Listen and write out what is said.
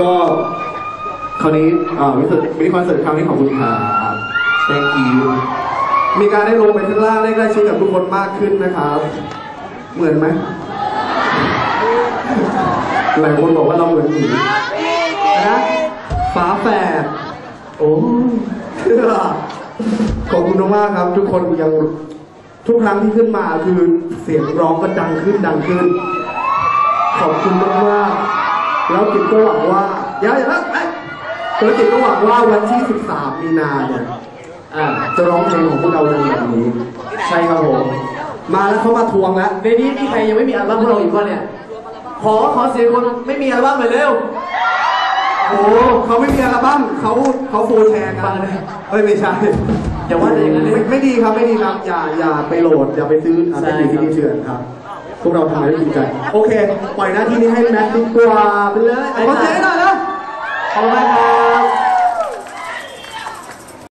ก็คราวนี้อ่าวิสิตมินิคอนเสิร์ตครั้งนี้ขอบคุณครับ thank you มีการได้ลงไปข้างล่างได้ใกล้ชิดกับทุกคนมากขึ้นนะครับ เหมือนไหมหลายคนบอกว่าเราเหมือนหมีนะฝาแฝดโอ้เชื่อขอบคุณมากครับ ทุกคนยังทุกครั้งที่ขึ้นมาคือเสียงร้องก็ดังขึ้นดังขึ้น ขอบคุณมาก แล้วกิจก็หวังว่าอย่าอย่าแล้วไอ้แล้วกิจก็หวังว่าวันที่ 13 มีนาเนี่ยอ่าจะร้องเพลงของพวกเราในแบบนี้ ใช่ครับผม มาแล้วเขามาทวงแล้ว ในนี้มีใครยังไม่มีอัลบั้มพวกเราอีกบ้างเนี่ย ขอขอเสียงคนไม่มีอัลบั้มเลยเร็ว โอ้เขาไม่มีอัลบั้มเขาเขาฟูลแชร์กันเอ้ยไม่ใช่อย่าว่าแต่อย่างนั้นเลยไม่ไม่ดีครับไม่ดีครับอย่าอย่าไปโหลดอย่าไปซื้ออะไรใช่ที่ครับดีเถื่อนครับ พวกเราทำอะไรได้จริงใจ โอเค ปล่อยหน้าที่นี้ให้แม็กซ์ดีกว่าไปเลยเอาขอเสียงหน่อยนะขอบคุณมากครับ